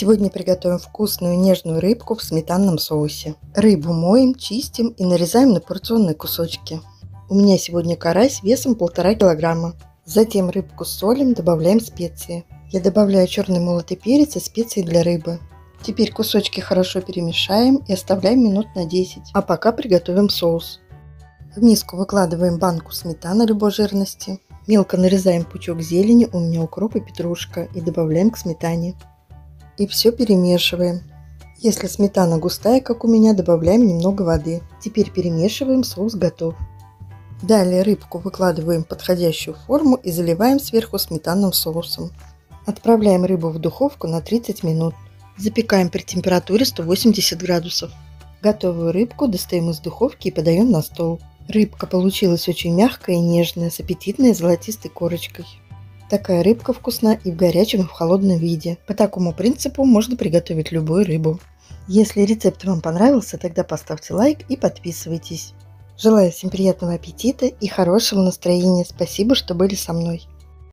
Сегодня приготовим вкусную нежную рыбку в сметанном соусе. Рыбу моем, чистим и нарезаем на порционные кусочки. У меня сегодня карась весом полтора килограмма. Затем рыбку солим, добавляем специи. Я добавляю черный молотый перец и специи для рыбы. Теперь кусочки хорошо перемешаем и оставляем минут на 10. А пока приготовим соус. В миску выкладываем банку сметаны любой жирности. Мелко нарезаем пучок зелени, у меня укроп и петрушка, и добавляем к сметане. И все перемешиваем. Если сметана густая, как у меня, добавляем немного воды. Теперь перемешиваем, соус готов. Далее рыбку выкладываем в подходящую форму и заливаем сверху сметанным соусом. Отправляем рыбу в духовку на 30 минут. Запекаем при температуре 180 градусов. Готовую рыбку достаем из духовки и подаем на стол. Рыбка получилась очень мягкая и нежная, с аппетитной золотистой корочкой. Такая рыбка вкусна и в горячем, и в холодном виде. По такому принципу можно приготовить любую рыбу. Если рецепт вам понравился, тогда поставьте лайк и подписывайтесь. Желаю всем приятного аппетита и хорошего настроения. Спасибо, что были со мной.